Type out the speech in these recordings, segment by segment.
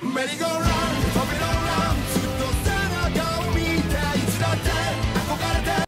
Merry-go-round.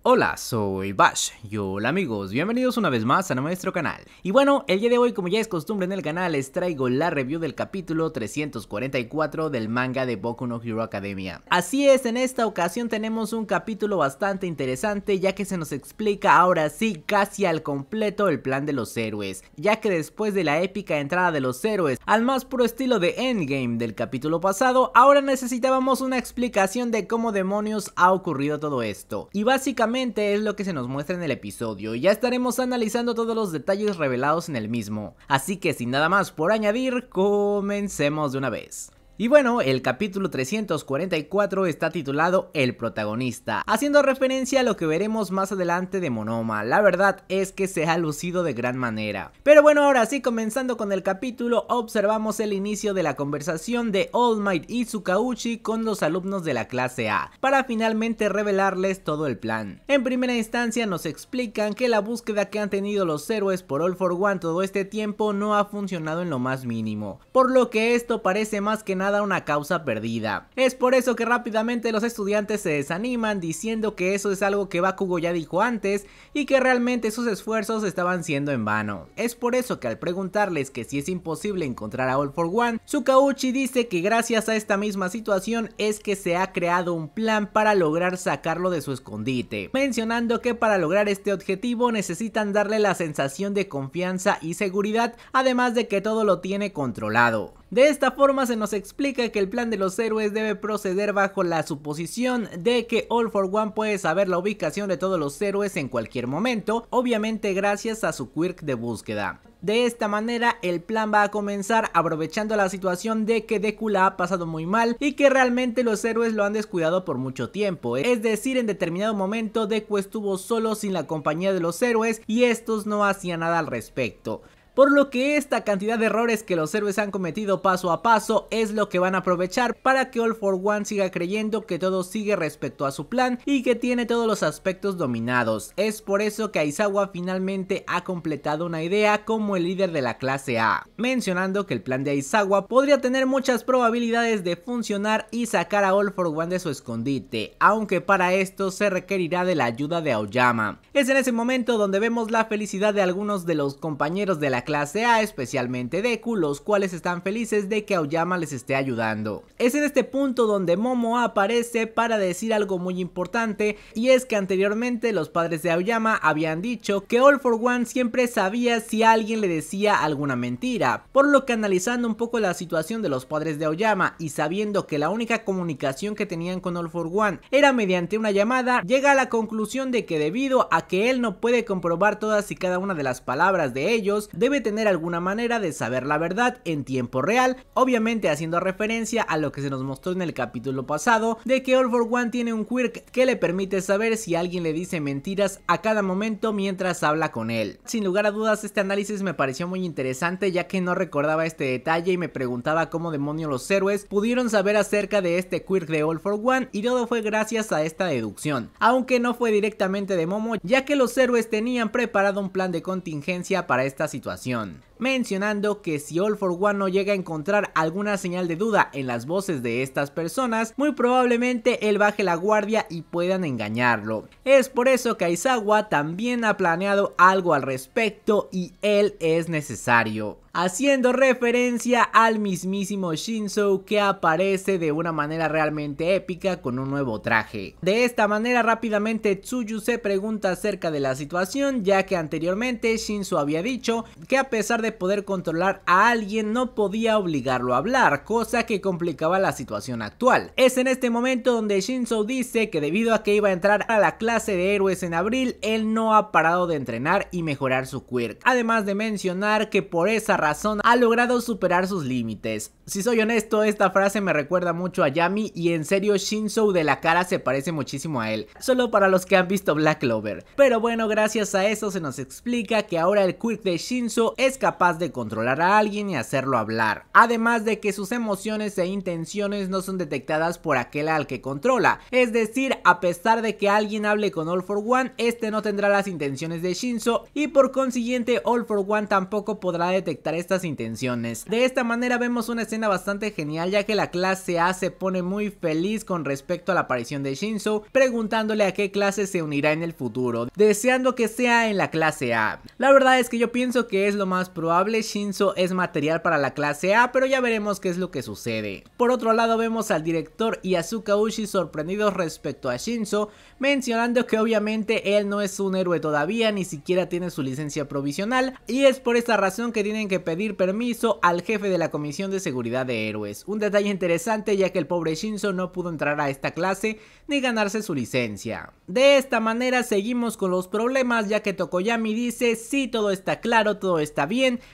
Hola, soy Bash y hola amigos, bienvenidos una vez más a nuestro canal. Y bueno, el día de hoy como ya es costumbre en el canal les traigo la review del capítulo 344 del manga de Boku no Hero Academia. Así es, en esta ocasión tenemos un capítulo bastante interesante ya que se nos explica ahora sí casi al completo el plan de los héroes, ya que después de la épica entrada de los héroes al más puro estilo de Endgame del capítulo pasado, ahora necesitábamos una explicación de cómo demonios ha ocurrido todo esto. Y básicamente es lo que se nos muestra en el episodio y ya estaremos analizando todos los detalles revelados en el mismo. Así que sin nada más por añadir, comencemos de una vez. Y bueno, el capítulo 344 está titulado El protagonista, haciendo referencia a lo que veremos más adelante de Monoma. La verdad es que se ha lucido de gran manera. Pero bueno, ahora sí, comenzando con el capítulo, observamos el inicio de la conversación de All Might y Tsukauchi con los alumnos de la clase A, para finalmente revelarles todo el plan. En primera instancia nos explican que la búsqueda que han tenido los héroes por All for One todo este tiempo no ha funcionado en lo más mínimo, por lo que esto parece más que nada una causa perdida. Es por eso que rápidamente los estudiantes se desaniman diciendo que eso es algo que Bakugo ya dijo antes y que realmente sus esfuerzos estaban siendo en vano. Es por eso que al preguntarles que si es imposible encontrar a All for One, Tsukauchi dice que gracias a esta misma situación es que se ha creado un plan para lograr sacarlo de su escondite, mencionando que para lograr este objetivo necesitan darle la sensación de confianza y seguridad, además de que todo lo tiene controlado. De esta forma se nos explica que el plan de los héroes debe proceder bajo la suposición de que All for One puede saber la ubicación de todos los héroes en cualquier momento, obviamente gracias a su quirk de búsqueda. De esta manera el plan va a comenzar aprovechando la situación de que Deku la ha pasado muy mal y que realmente los héroes lo han descuidado por mucho tiempo, es decir en determinado momento Deku estuvo solo sin la compañía de los héroes y estos no hacían nada al respecto por lo que esta cantidad de errores que los héroes han cometido paso a paso es lo que van a aprovechar para que All for One siga creyendo que todo sigue respecto a su plan y que tiene todos los aspectos dominados. Es por eso que Aizawa finalmente ha completado una idea como el líder de la clase A, mencionando que el plan de Aizawa podría tener muchas probabilidades de funcionar y sacar a All for One de su escondite, aunque para esto se requerirá de la ayuda de Aoyama. Es en ese momento donde vemos la felicidad de algunos de los compañeros de la clase A, especialmente Deku, los cuales están felices de que Aoyama les esté ayudando. Es en este punto donde Momo aparece para decir algo muy importante y es que anteriormente los padres de Aoyama habían dicho que All for One siempre sabía si alguien le decía alguna mentira, por lo que analizando un poco la situación de los padres de Aoyama y sabiendo que la única comunicación que tenían con All for One era mediante una llamada, llega a la conclusión de que debido a que él no puede comprobar todas y cada una de las palabras de ellos, debe tener alguna manera de saber la verdad en tiempo real, obviamente haciendo referencia a lo que se nos mostró en el capítulo pasado, de que All for One tiene un quirk que le permite saber si alguien le dice mentiras a cada momento mientras habla con él. Sin lugar a dudas este análisis me pareció muy interesante ya que no recordaba este detalle y me preguntaba cómo demonios los héroes pudieron saber acerca de este quirk de All for One y todo fue gracias a esta deducción, aunque no fue directamente de Momo ya que los héroes tenían preparado un plan de contingencia para esta situación participación mencionando que si All for One no llega a encontrar alguna señal de duda en las voces de estas personas, muy probablemente él baje la guardia y puedan engañarlo. Es por eso que Aizawa también ha planeado algo al respecto y él es necesario haciendo referencia al mismísimo Shinzo que aparece de una manera realmente épica con un nuevo traje. De esta manera rápidamente Tsuyu se pregunta acerca de la situación ya que anteriormente Shinzo había dicho que a pesar de poder controlar a alguien no podía obligarlo a hablar, cosa que complicaba la situación actual. Es en este momento donde Shinzo dice que debido a que iba a entrar a la clase de héroes en abril, él no ha parado de entrenar y mejorar su quirk, además de mencionar que por esa razón ha logrado superar sus límites. Si soy honesto, esta frase me recuerda mucho a Yami y en serio Shinzo de la cara se parece muchísimo a él, solo para los que han visto Black Clover. Pero bueno, gracias a eso se nos explica que ahora el quick de Shinzo es capaz de controlar a alguien y hacerlo hablar, además de que sus emociones e intenciones no son detectadas por aquel al que controla, es decir, a pesar de que alguien hable con All for One, este no tendrá las intenciones de Shinzo y por consiguiente All for One tampoco podrá detectar estas intenciones. De esta manera vemos una escena escena bastante genial ya que la clase A se pone muy feliz con respecto a la aparición de Shinzo, preguntándole a qué clase se unirá en el futuro, deseando que sea en la clase A. La verdad es que yo pienso que es lo más probable, Shinzo es material para la clase A, pero ya veremos qué es lo que sucede. Por otro lado vemos al director y a Uchi sorprendidos respecto a Shinzo, mencionando que obviamente él no es un héroe todavía, ni siquiera tiene su licencia provisional, y es por esta razón que tienen que pedir permiso al jefe de la Comisión de Seguridad de Héroes. Un detalle interesante ya que el pobre Shinzo no pudo entrar a esta clase ni ganarse su licencia. De esta manera seguimos con los problemas ya que Tokoyami dice sí todo está claro, todo está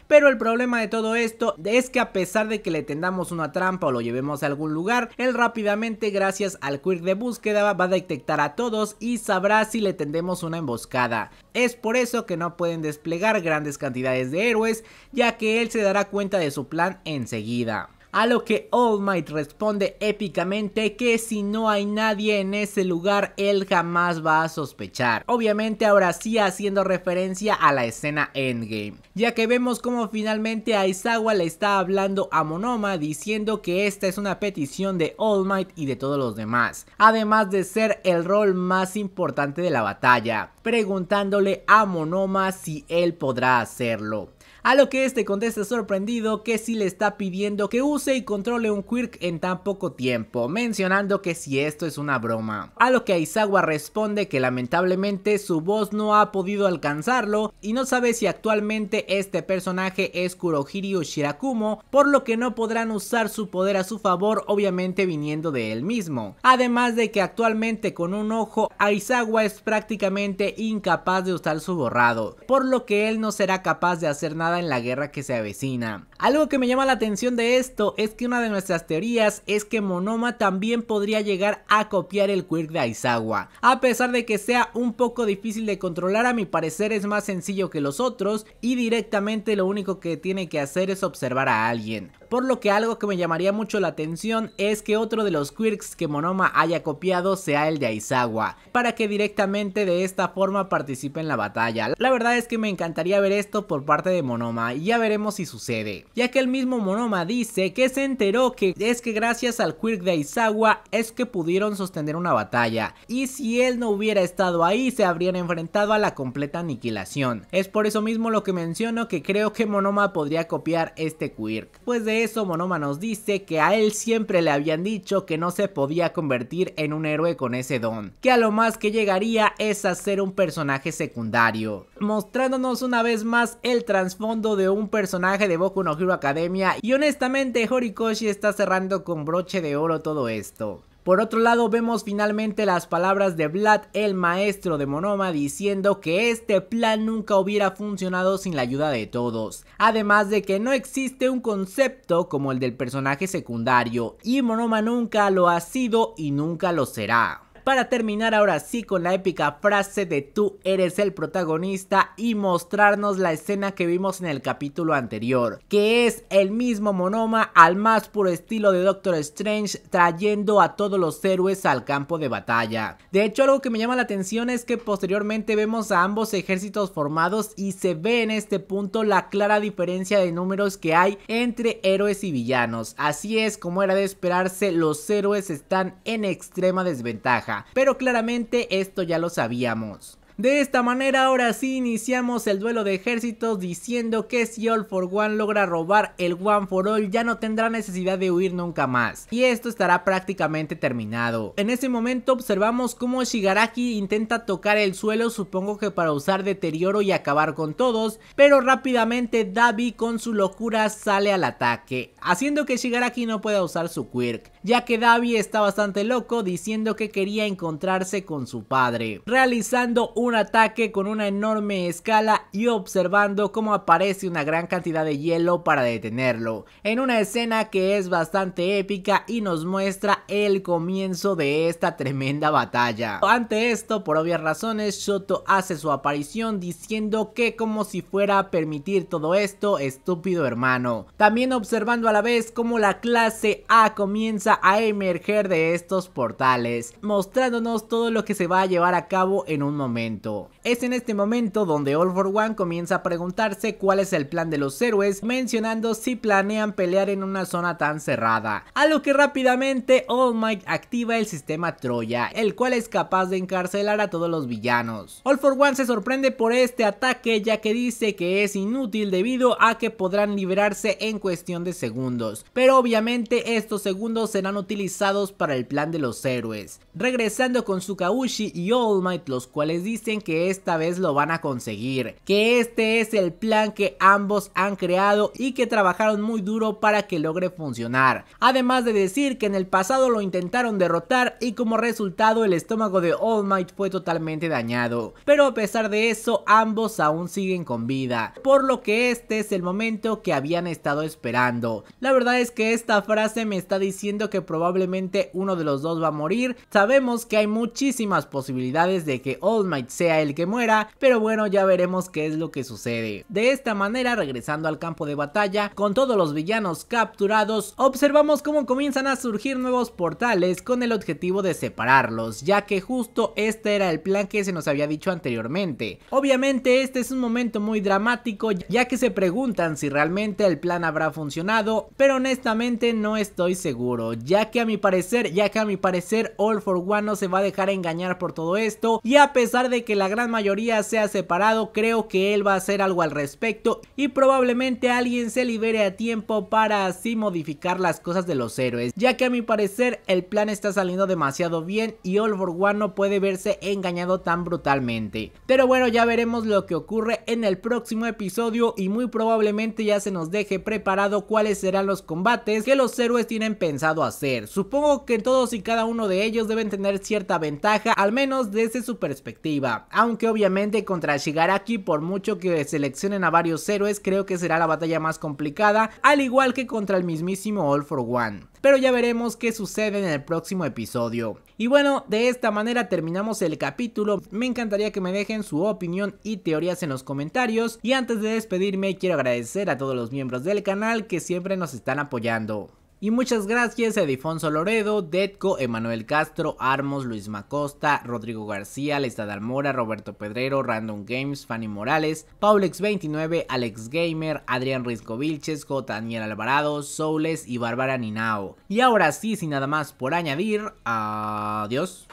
pero el problema de todo esto es que a pesar de que le tendamos una trampa o lo llevemos a algún lugar, él rápidamente gracias al quirk de búsqueda va a detectar a todos y sabrá si le tendemos una emboscada. Es por eso que no pueden desplegar grandes cantidades de héroes, ya que él se dará cuenta de su plan enseguida. A lo que All Might responde épicamente que si no hay nadie en ese lugar, él jamás va a sospechar. Obviamente ahora sí haciendo referencia a la escena Endgame, ya que vemos como finalmente Aizawa le está hablando a Monoma diciendo que esta es una petición de All Might y de todos los demás, además de ser el rol más importante de la batalla, preguntándole a Monoma si él podrá hacerlo. A lo que este contesta sorprendido que si le está pidiendo que use y controle un quirk en tan poco tiempo, mencionando que si esto es una broma. A lo que Aizawa responde que lamentablemente su voz no ha podido alcanzarlo y no sabe si actualmente este personaje es Kurohiri o Shirakumo, por lo que no podrán usar su poder a su favor obviamente viniendo de él mismo. Además de que actualmente con un ojo Aizawa es prácticamente incapaz de usar su borrado, por lo que él no será capaz de hacer nada en la guerra que se avecina. Algo que me llama la atención de esto es que una de nuestras teorías es que Monoma también podría llegar a copiar el quirk de Aizawa. A pesar de que sea un poco difícil de controlar, a mi parecer es más sencillo que los otros y directamente lo único que tiene que hacer es observar a alguien. Por lo que algo que me llamaría mucho la atención es que otro de los quirks que Monoma haya copiado sea el de Aizawa, para que directamente de esta forma participe en la batalla. La verdad es que me encantaría ver esto por parte de Monoma y ya veremos si sucede, ya que el mismo Monoma dice que se enteró que es que gracias al quirk de Aizawa es que pudieron sostener una batalla y si él no hubiera estado ahí se habrían enfrentado a la completa aniquilación. Es por eso mismo lo que menciono que creo que Monoma podría copiar este quirk, pues de eso Monoma nos dice que a él siempre le habían dicho que no se podía convertir en un héroe con ese don, que a lo más que llegaría es a ser un personaje secundario, mostrándonos una vez más el trasfondo de un personaje de Boku no Hero Academia y honestamente Horikoshi está cerrando con broche de oro todo esto. Por otro lado vemos finalmente las palabras de Vlad, el maestro de Monoma, diciendo que este plan nunca hubiera funcionado sin la ayuda de todos. Además de que no existe un concepto como el del personaje secundario y Monoma nunca lo ha sido y nunca lo será para terminar ahora sí con la épica frase de tú eres el protagonista y mostrarnos la escena que vimos en el capítulo anterior, que es el mismo monoma al más puro estilo de Doctor Strange trayendo a todos los héroes al campo de batalla. De hecho algo que me llama la atención es que posteriormente vemos a ambos ejércitos formados y se ve en este punto la clara diferencia de números que hay entre héroes y villanos. Así es como era de esperarse, los héroes están en extrema desventaja pero claramente esto ya lo sabíamos. De esta manera ahora sí iniciamos el duelo de ejércitos diciendo que si All for One logra robar el One for All ya no tendrá necesidad de huir nunca más y esto estará prácticamente terminado. En ese momento observamos cómo Shigaraki intenta tocar el suelo supongo que para usar deterioro y acabar con todos pero rápidamente Davi con su locura sale al ataque haciendo que Shigaraki no pueda usar su quirk ya que Davi está bastante loco diciendo que quería encontrarse con su padre realizando un un ataque con una enorme escala y observando cómo aparece una gran cantidad de hielo para detenerlo, en una escena que es bastante épica y nos muestra el comienzo de esta tremenda batalla. Ante esto, por obvias razones, Shoto hace su aparición diciendo que como si fuera a permitir todo esto, estúpido hermano. También observando a la vez cómo la clase A comienza a emerger de estos portales, mostrándonos todo lo que se va a llevar a cabo en un momento. Es en este momento donde All for One comienza a preguntarse cuál es el plan de los héroes, mencionando si planean pelear en una zona tan cerrada. A lo que rápidamente All Might activa el sistema Troya, el cual es capaz de encarcelar a todos los villanos. All for One se sorprende por este ataque ya que dice que es inútil debido a que podrán liberarse en cuestión de segundos, pero obviamente estos segundos serán utilizados para el plan de los héroes. Regresando con Sukaushi y All Might los cuales dicen que esta vez lo van a conseguir, que este es el plan que ambos han creado y que trabajaron muy duro para que logre funcionar. Además de decir que en el pasado lo intentaron derrotar y como resultado el estómago de All Might fue totalmente dañado, pero a pesar de eso ambos aún siguen con vida, por lo que este es el momento que habían estado esperando. La verdad es que esta frase me está diciendo que probablemente uno de los dos va a morir, sabemos que hay muchísimas posibilidades de que All Might sea el que muera, pero bueno ya veremos qué es lo que sucede. De esta manera regresando al campo de batalla con todos los villanos capturados, observamos cómo comienzan a surgir nuevos portales con el objetivo de separarlos, ya que justo este era el plan que se nos había dicho anteriormente. Obviamente este es un momento muy dramático ya que se preguntan si realmente el plan habrá funcionado, pero honestamente no estoy seguro, ya que a mi parecer, ya que a mi parecer All for One no se va a dejar engañar por todo esto y a pesar de que la gran mayoría sea separado, creo que él va a hacer algo al respecto y probablemente alguien se libere a tiempo para así modificar las cosas de los héroes, ya que a mi parecer el plan está saliendo demasiado bien y All for One no puede verse engañado tan brutalmente. Pero bueno, ya veremos lo que ocurre en el próximo episodio y muy probablemente ya se nos deje preparado cuáles serán los combates que los héroes tienen pensado hacer. Supongo que todos y cada uno de ellos deben tener cierta ventaja, al menos desde su perspectiva, aunque obviamente contra Shigaraki por mucho que seleccionen a varios héroes creo que será la batalla más complicada, al igual que contra el mismísimo All for One. Pero ya veremos qué sucede en el próximo episodio. Y bueno, de esta manera terminamos el capítulo. Me encantaría que me dejen su opinión y teorías en los comentarios. Y antes de despedirme, quiero agradecer a todos los miembros del canal que siempre nos están apoyando. Y muchas gracias a Edifonso Loredo, Detco, Emanuel Castro, Armos, Luis Macosta, Rodrigo García, Lestad Almora, Roberto Pedrero, Random Games, Fanny Morales, Paulex29, Alex Gamer, Adrián Risco Vilches, J. Daniel Alvarado, Soules y Bárbara Ninao. Y ahora sí, sin nada más por añadir, adiós.